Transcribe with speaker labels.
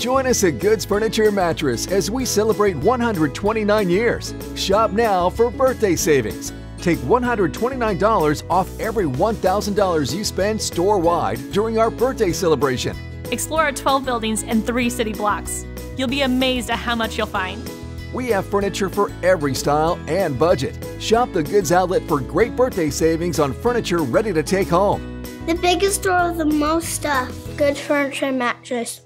Speaker 1: Join us at Good's Furniture Mattress as we celebrate 129 years. Shop now for birthday savings. Take $129 off every $1,000 you spend store wide during our birthday celebration.
Speaker 2: Explore our 12 buildings and three city blocks. You'll be amazed at how much you'll find.
Speaker 1: We have furniture for every style and budget. Shop the Good's Outlet for great birthday savings on furniture ready to take home.
Speaker 3: The biggest store with the most stuff. Good Furniture Mattress.